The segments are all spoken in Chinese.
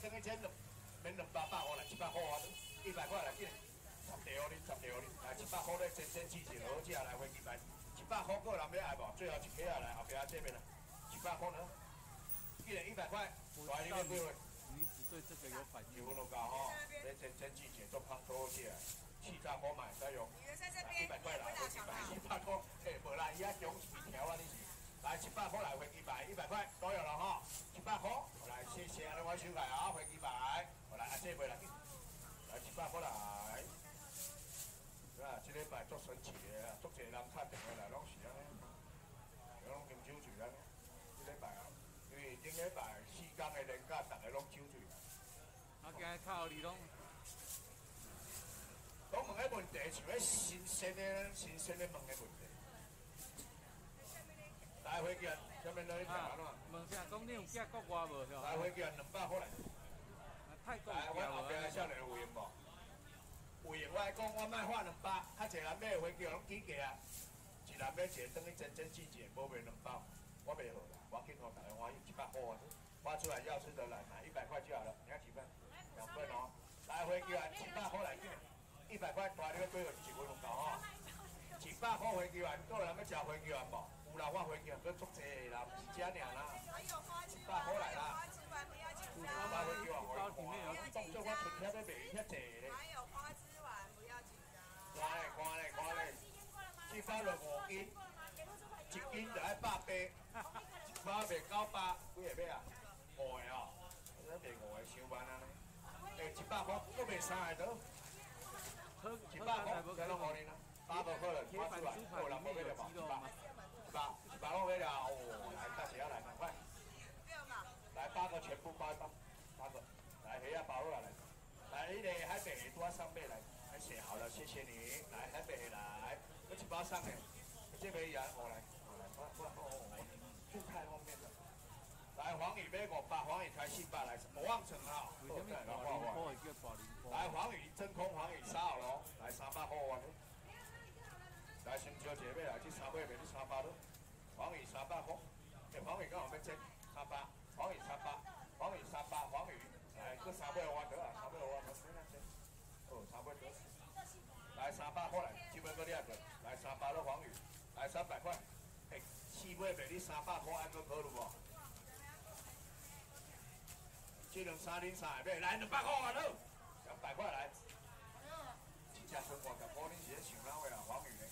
等于千两，免两百百块来，七百块啊，一百块来，十条哩，十条哩，来七百块咧，真真季节好价来飞机牌，七百块个人要爱无？最后一批下来，后边这边啦，七百块呢，一人一百块，来你几位？女子对这个有反应。气温都高哈，这真真季节做康多些，气炸锅买再用，一百块来，一百一百块，哎，无啦，伊啊强一条啊，你是。来七百块来回几百，一百块都有了哈，百块，我来谢谢阿我小凯啊，回几百，我来阿姐回来，来七百块来，啊，这礼拜做神奇的，做这人打电话来拢是安尼，拢啉酒醉安尼，这礼拜啊，因为顶礼拜四天的年假，大家拢酒醉。啊，今日靠你拢，讲问个问题，像迄新鲜的、新鲜的问个问题。来回券，下面来一条咯。问下，讲你有寄国外无？来回券两百块来。太贵来，我后边少年有闲无？有闲，我来讲，我卖发两百，较济人买回券拢几价啊？一人买一个，等于真真季节，无卖两百，我袂好啦。我今头打电话，一百块啊，发出来要吃的来买一百块就好了。你要几份？两份哦。来回券一百块来券，一百块大你个对了，几分钟到哦？一百块回券，个人要吃回券无？有啦，我回去去做济啦，不是这样啦。还有花枝丸，花枝丸不要紧张。花回去啊，我当做我春天在卖遐济咧。还有花枝丸不要紧张。看嘞，看嘞，看嘞。一包就五斤，一斤就爱百八，一包卖九百，几个买啊？五个哦，这卖五个上万啊一百块，我卖三个都。一百块，再弄五年啦。八个客人，花枝丸，够人冇买了吧？一百，一百块了哦，来大姐要来，赶快。来八个全部包一包，八个，来黑鸭包过来，来一个海北多上面来，还写好了，谢谢你。来海北来，一起包上来，这边人我来，我来，过来过来，哦哦，就太后面了。来黄宇买五百，黄宇才四百来，我望城啊，对对，来黄黄，来黄宇真空黄宇杀好了，来三百块万。来，先招姐妹来，这三百卖你三百咯，黄鱼三百块，黄鱼刚好要蒸三百，黄鱼三百，黄鱼三百，黄鱼，来，这三百万得啊，三百万得，先啦先，哦，三百得，来三百块来，基本个两个，来三百咯黄鱼，来三百块，诶，四百卖你三百块，按个可路无？这两三零三百，来两百块啊，咯，两百块来，一只春瓜，十块，你是想哪位啊？黄鱼嘞？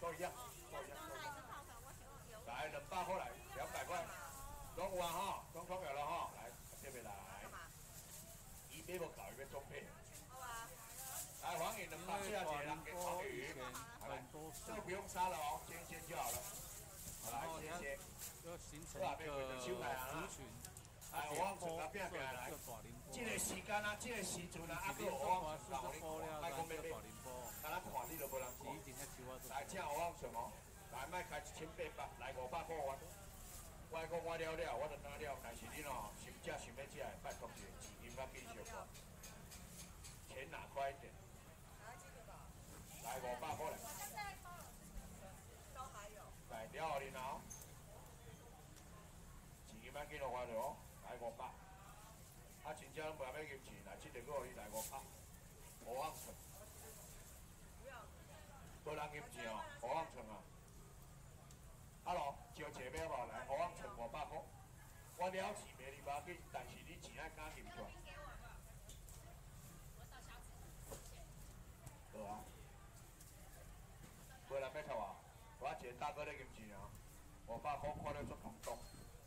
都一样，都一样。来，两百块来，两百块，中完哈，中中有了哈，来这边来。一杯不搞一杯中配。来，黄鱼两百，谢谢姐，给黄鱼。来，这个不用杀了哦，煎煎就好了。好来，谢谢。要形成一个族群。哎，我往村那边边来，这个时间啊，这个时阵啊，阿哥我往村那里，卖讲咩咩，看咱看你都无人看。来，请我往什么？来，卖开一千八百，来五百块我。我讲我了了，我就拿了，但是你喏，想吃想要吃，拜托你，钱应该继续花，钱拿快一点。来五百块来。都还有。来，了你喏，钱应该继续花着哦。来五百，啊，真正不要入钱，来这个我你来五百，五万寸，无人入钱哦，五万寸啊。哈喽，招姐妹无来五万寸五百块，我了钱袂你要紧，但是你钱爱敢入去。好啊，过来要抽啊，一个大哥咧入钱啊，五百块看了足感动，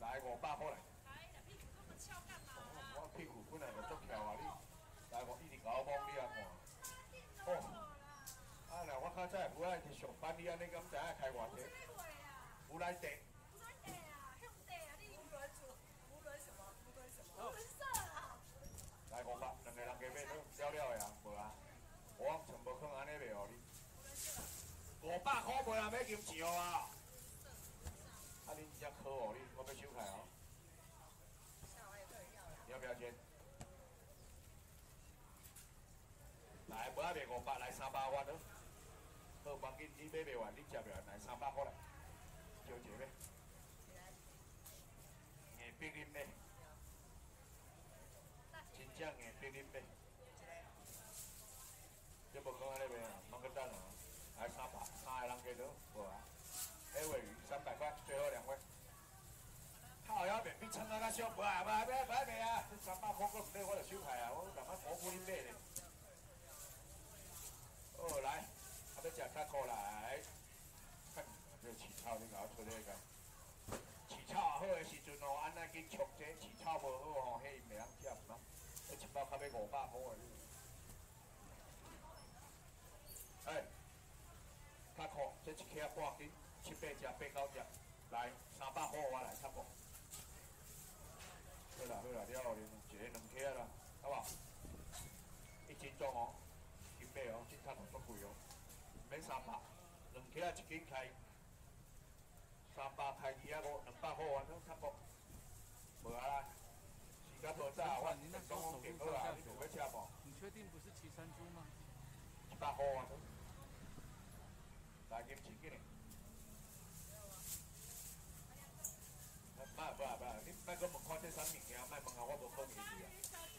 来五百块来。我屁股本来就足翘啊！你来我一直搞帮你啊看。哦，啊那我较早不爱去上班，你安尼咁知影开偌济？无来地。无来地啊，向地啊！你无轮组，无轮什么？无轮什么？无轮色啊！来五百，两个人加买都了了的啊，无啊？我全部坑安尼袂互你。五百块袂人要金钱啊！啊，你只科哦，你我要收开哦。要不要先？来，不要卖五百，来三百万咯。好，黄金你买不完，你接不完，来三百块来，交钱呗。硬冰冰的，恁买。这无讲安尼卖啊，芒果蛋啊，还三百，三个人加多，无啊。黑尾鱼三百块，最后两位。靠腰面比称啊，较小，无啊，无啊，买买啊，三百块个唔对，我就收下啊，我干嘛保护恁买咧？哦，来，啊要食卡苦来，看这起草你搞出来个。起草好的时阵哦，安尼去冲这起草无好哦，迄伊袂晓吃嘛。这一包较要五百块的。哎，较苦，这一克半斤，七八只、八九只，来三百块我来差不？好啦好啦，了后恁一个两克啦，好不好？一斤重哦，斤八哦，斤较唔足贵哦，免三百，两克一斤开。三百开二啊五，两百块啊，都差不多。无啊啦，时间无早，我讲讲电好啊，你就要吃无？你确定不是骑山猪吗？一百块啊，来，金钱给你。卖不啊不啊，你卖个问看这啥物件，卖问下我无可能去啊，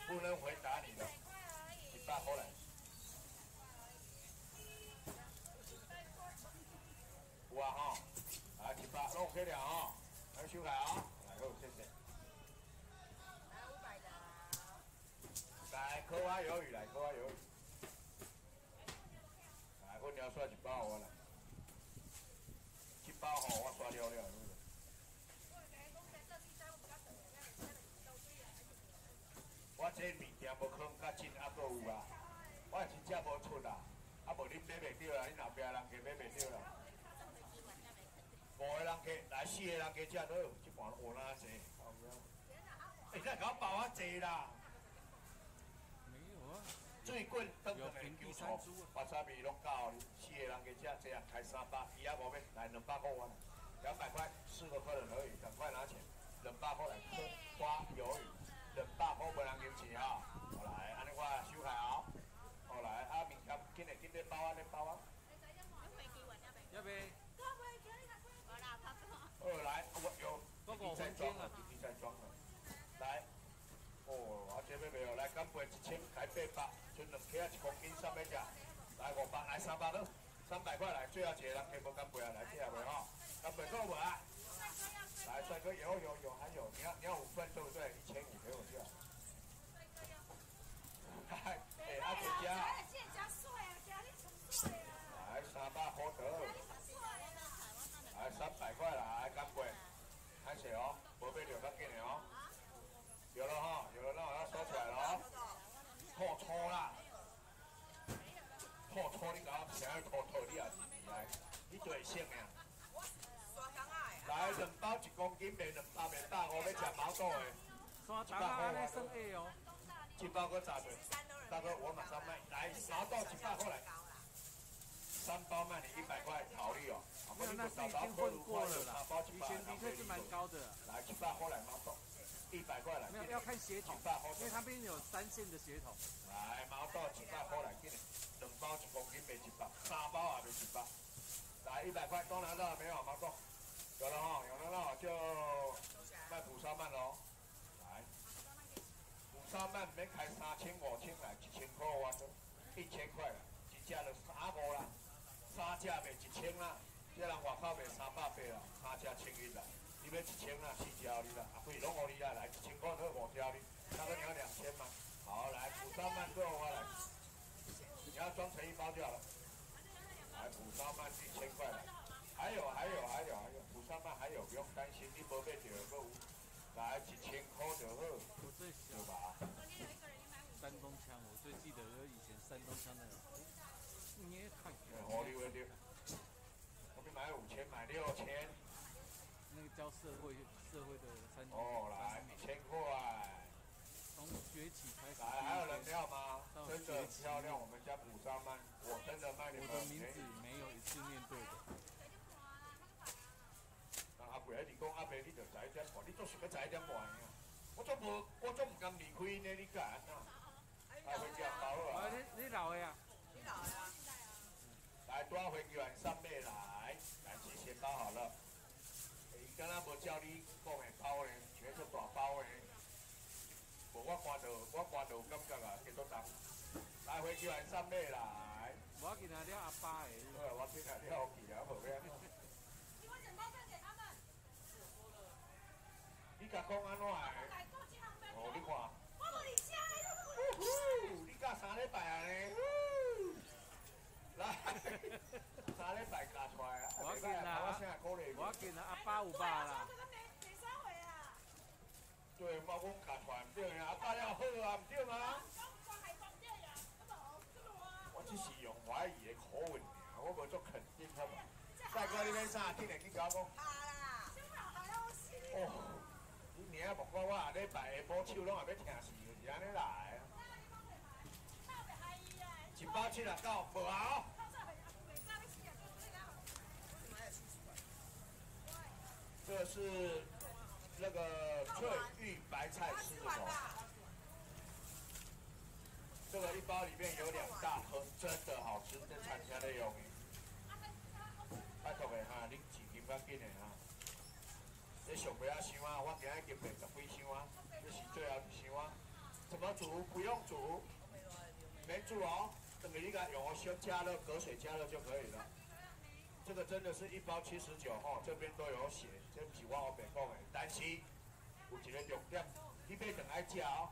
不能回答你的。一百块来。有啊吼，来一百弄起了吼，来收下哦，来好谢谢。来，科花鱿鱼来，科花鱿鱼。来，我鸟刷一包我来，包吼我刷了了。我这物件无可能较真还阁有啊，我真正无出啊，啊无恁买袂着啦，恁后壁人家买袂着啦。五个人加来四个人加食倒，即盘有哪济？哎，你甲我包啊济啦！没有啊，最贵等等的九错，把沙米拢到四个人加食，这样开三百，伊也无要来两百块完，两百块四个客人而已，赶快拿钱，两百块来客花鱿鱼，两百块无人要钱啊！好来，安尼我收下哦。好来，啊面甲紧来紧来包啊，来包啊。要不要？二来，我有嗰個在空間啊，装啊弟弟在装啊。哦，啊这边没有，来干杯一千，开八百，剩两克一公斤三百只，来五百，来三百了，三百块来，最后一个人给无干杯啊，来这下没哈？干杯够无啊？来，帅哥有有有还有，你要你要五份对不对？一千五给我就好。哎，阿姐姐，来三百块得。来三百块来，干杯，开始哦，宝贝留到给你哦。有了哈，有了，那我要收起来了哦。吐粗啦，吐粗你搞想要吐吐你也是来，你最省呀。来两包一公斤卖两包卖百五，要吃毛豆的，刷单啊，那算 A 哦。一包个咋对？大哥我马上卖，来毛豆一百块来，三包卖你一百块，考虑哦。没有，那是已经混过了啦。以前的确是蛮高的。来一百块来毛豆，一百块来。没有，要看血统，因为它毕竟有三线的血统。来毛豆一百块来，给你两包一公斤卖一百，三包也卖一百。来一百块，都拿到了没有？毛豆有了哈，有了哈，就卖五烧鳗喽。来，蒲烧鳗免开三千五千来，一千块完了，一千块了，一只就三五啦，三只卖一千啦。这人外口卖三百八啦，三只千一啦，你要一千啦，四只你啦，啊，不拢互你啦，来一千块好五只你，那个你要两千吗？好，来蒲烧鳗最后我来，你要装成一包就好了。来蒲烧鳗一千块了，还有还有还有还有蒲烧鳗还有，不用担心，你无买着个有，来一千块就好，我最喜对吧？山东腔，我最记得有以前山东腔的，你也看，好你会的。买五千，买六千，教社会社会的三哦，来一千块，从崛起开始。来，还有人要吗？真的漂亮，我们家补上卖，我真的卖你们。我的名字没有一次念对的。阿伯喺你讲，阿伯你就早一点看，你做什么早一点买啊？我做无，我做唔敢离开呢，你干啊？来回家包啊！你你老的啊？你老的啊？来，多回原上面来，感谢先包好了。伊刚刚无叫你讲的包呢，全是大包的。无我看到，我看到有感觉啊，几多重。来回叫人三妹来。我要给他了阿爸的。好，我见他了去啊，无咩。你甲讲安怎的？哦，你看。我无你教三礼拜啊呢？来，三礼拜教出来啊！我见啊，我见啊，阿爸有爸啦。对，我讲教出来唔对啊，阿爸了好啊，唔对吗？我只是用怀疑的口吻尔，我无做肯定，好无？大哥，你要啥？今日去甲我讲。哦，你明仔莫讲我下礼拜下晡手拢也要疼死，就是安尼来。一包七啊九，无啊！这个是那个翠玉白菜狮子头，这个一包里面有两大盒，真的好吃，跟产家的有。拜托的哈，你钱金较紧的哈。你上不要想啊，我今日金卖十几箱啊，这是最后一箱啊。怎么煮？不用煮，没煮哦。等于一个用先加热，隔水加热就可以了。这个真的是一包七十九哈，这边都有写，这不是我后面讲的。但是有一个重点，你买等爱食哦。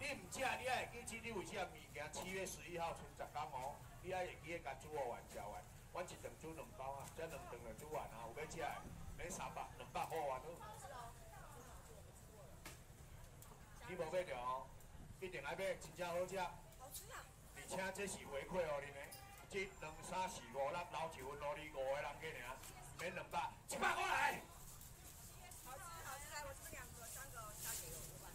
你唔食，你还会记起你为啥物件七月十一号剩十天哦？你还会记得甲煮好完食完，我一顿煮两包啊，这两顿就煮完啊。有要食的，免三百、两百块完都。你无买着哦，一定爱买，真正好食。请这是回馈哦，你呢？这两三四五六老一份努力五个人给你啊，免两百，一百过来。好吃好吃，来我这两个三个加给我五百。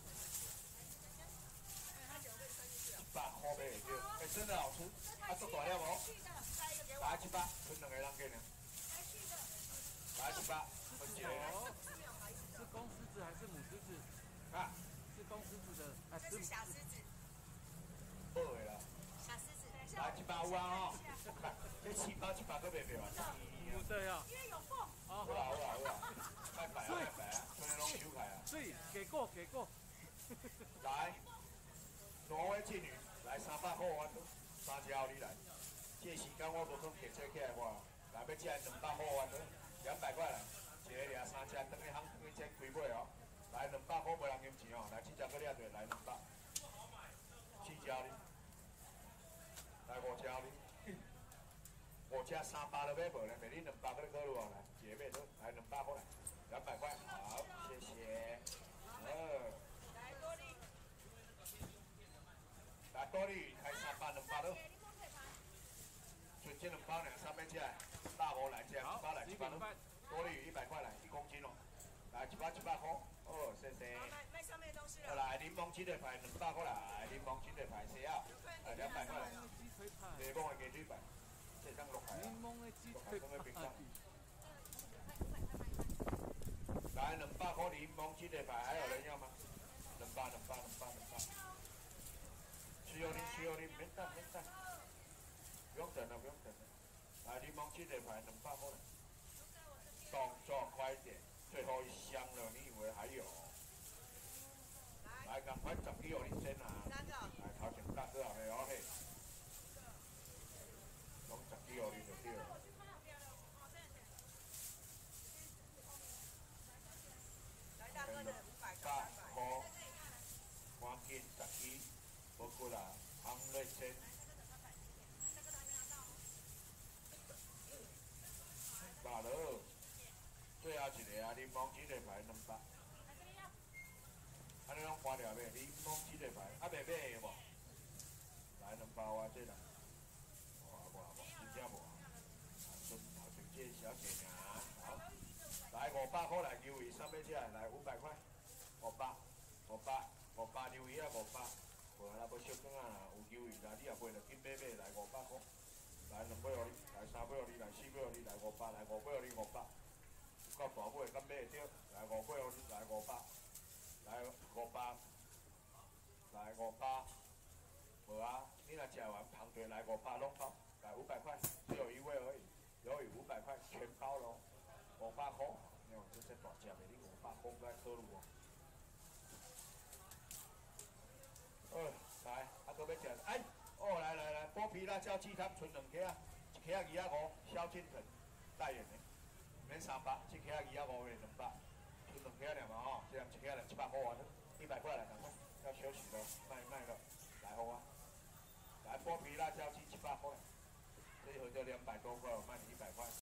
一百真的好吃，啊，做大了无？来一百，分两个人给你。来一百，分几个？是公狮子还是母狮子？啊，是公狮子的，还是小狮子？二个啦。来一包啊！哦，这七包七包都袂袂完。对啊。因为有货。好啦好啦好啦，拜拜啊拜拜啊，所以拢收开啊。所以给过给过。来，挪威妓女，来三百块我都，三只后你来。这时间我无算骑车起来我，来要食两百块我都，两百块来，一个掠三只，等于行等于这几尾哦。来两百块无人用钱哦，来七只个掠对，来两百。七只哩。来五只哩，五只三百都买无咧，卖你两百个你考虑来，姐妹都来两百块来，两百块，好，谢谢。呃，来多利，来多利开三百两百都，就这两包两三百只，大锅来只，一包来一包都，多利一百块来，一公斤哦，来一包一百块，哦，谢谢。卖上面东西了。来柠檬鸡腿排两百块来，柠檬鸡腿排谁要？来两百块来。柠檬的鸡腿排，这张六块啊。柠檬的鸡腿排。来两百块柠檬鸡腿排，还有人要吗？两百两百两百两百。需要你需要你，免等免等，不用等了不用等了。来柠檬鸡腿排两百块来，动作快点，最后一箱了，你以为还有？来，赶快十几号你先啊！来，头前大哥啊，嘿哦嘿。讲十几号你就对了。来，大哥的五百八块，黄金十几，不过啦，行内先。八了，最后一个啊，柠檬鸡腿排两百。安尼拢花了未？柠檬鸡腿排，啊未买个无？来两包啊，这啦。无无无，真正无啊。顺头就这小姐尔，好。来五百块来牛尾，三百只来五百块，五百，五百，五百牛尾啊五百。无啦，要小羹啊，有牛尾啦，你也买着紧买买来五百块。来两杯互你，来三杯互你，来四杯互你，来五百，来五杯互你五百。够大杯，敢买会着？来五杯互你，来五百。来五巴，来五巴，无啊，你若食完旁队来五巴拢包，来五百块，只有一位而已，有五百块全包咯，五百块，没有这些大只的，你五百块该收入哦。哦，来，阿哥要食，哎，哦，来来来，剥皮辣椒鸡汤，存两块啊，一只啊二啊五，萧敬腾代言的，免三百，一只啊二啊五，免两百。存两嘛吼，这样一克来一百块啊，一百块来讲，要休息了，卖卖了，来好啊，来剥皮辣椒鸡一百块，这一盒就两百多块，我卖你一百块。